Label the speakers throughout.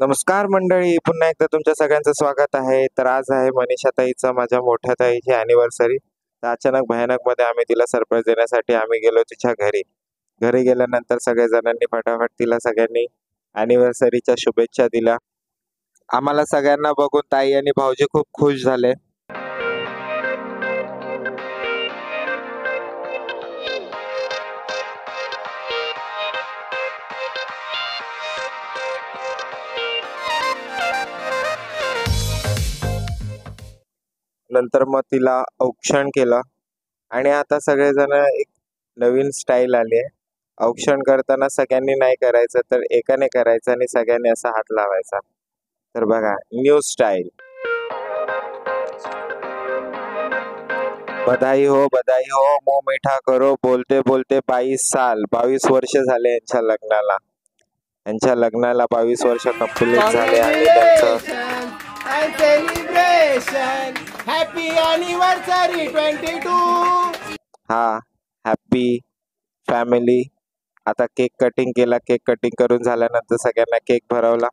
Speaker 1: नमस्कार मंडळी पुन्हा एकदा तुमच्या सगळ्यांचं स्वागत आहे. तर आज आहे मनीषा ताईचं माझ्या मोठ्या ताईची अॅनिव्हर्सरी तर अचानक भयानकमध्ये आम्ही तिला सरप्राईज देण्यासाठी आम्ही गेलो तिच्या घरी. घरी गेल्यानंतर सगळ्या जणांनी फटाफट तिला सगळ्यांनी अॅनिव्हर्सरीच्या शुभेच्छा दिल्या. आम्हाला सगळ्यांना बघून ताई आणि भाऊजी खूप खुश झाले. नंतर मग तिला औक्षण केलं. आणि आता सगळेजण एक नवीन स्टाईल आली आहे. औक्षण करताना सगळ्यांनी नाही करायचं तर एकाने करायचं आणि सगळ्यांनी असा हात लावायचा. तर बघा न्यू स्टाईल बधाई हो बधाई हो मो मिठा करो बोलते बोलते बावीस साल. बावीस वर्ष झाले यांच्या लग्नाला. यांच्या लग्नाला बावीस वर्ष कंप्लीट झाले आणि त्यांचं
Speaker 2: हॅपी अनिव्हर्सरी ट्वेंटी टू
Speaker 1: हा हॅपी फॅमिली आता केक कटिंग केला केक कटिंग करून झाल्यानंतर सगळ्यांना केक भरवला.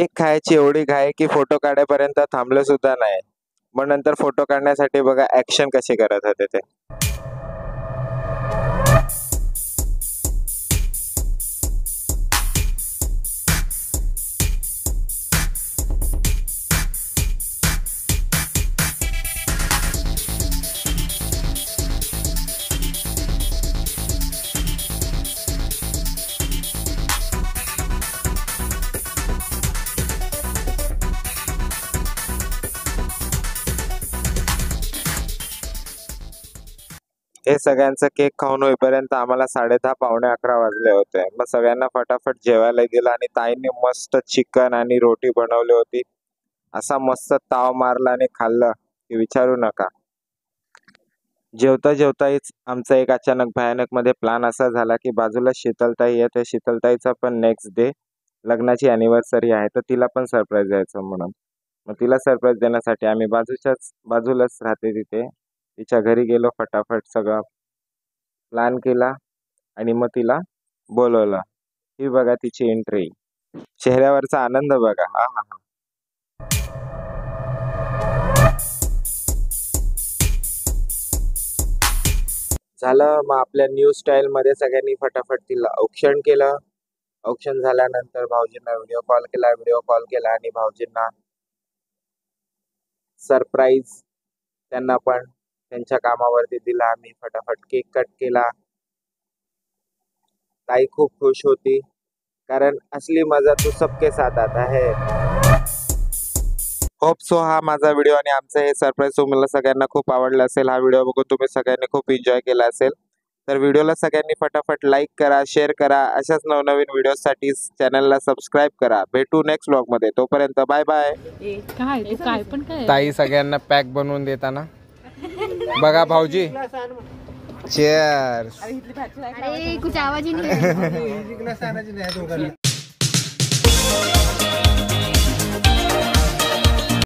Speaker 1: केक खायची एवढी घाय की फोटो काढायपर्यंत थांबलं सुद्धा नाही. मग नंतर फोटो काढण्यासाठी बघा ऍक्शन कशी करत होते ते. हे सगळ्यांचं केक खाऊन होईपर्यंत आम्हाला साडे दहा पावणे अकरा वाजले होते. मग सगळ्यांना फटाफट जेवायला दिलं आणि ताईंनी मस्त चिकन आणि रोटी बनवली होती. असा मस्त ताव मारला आणि खाल्लं. की विचारू नका. जेवता जेवताच आमचा एक अचानक भयानकमध्ये प्लान असा झाला की बाजूला शीतलताई आहे. त्या शीतलताईचा पण नेक्स्ट डे लग्नाची अॅनिव्हर्सरी आहे. तर तिला पण सरप्राईज द्यायचं म्हणून. मग तिला सरप्राईज देण्यासाठी आम्ही बाजूच्याच बाजूलाच राहते तिथे. तिच्या घरी गेलो फटाफट सगळं प्लॅन केला आणि मग तिला बोलवलं. ही बघा तिची एंट्री चेहऱ्यावरचा आनंद बघा. हा हा हा. झालं मग आपल्या न्यू स्टाईलमध्ये सगळ्यांनी फटाफट तिला औक्षण केलं. औक्षण झाल्यानंतर भाऊजींना व्हिडिओ कॉल केला. व्हिडिओ कॉल केला आणि भाऊजींना सरप्राईज त्यांना पण त्यांच्या कामावरती दिला आम्ही. फटाफट केक कट केला. ताई खूप खुश होती. कारण असली मजा तू सबके साथ आता है. होप सो हा माझा व्हिडिओ आणि आमचं हे सरप्राईज तुम्हाला सगळ्यांना खूप आवडला असेल. हा व्हिडिओ बघून तुम्ही सगळ्यांनी खूप एन्जॉय केला असेल. तर व्हिडिओला सगळ्यांनी फटाफट लाईक करा शेअर करा. अशाच नवनवीन व्हिडिओसाठी चॅनलला सबस्क्राईब करा. भेटू नेक्स्ट ब्लॉगमध्ये. तोपर्यंत बाय बाय
Speaker 3: काय? तू काय? पण काय?
Speaker 1: ताई सगळ्यांना पॅक बनवून देताना. बघा भाऊजी चेअर्स
Speaker 4: अरे कुछ आवाज ही नहीं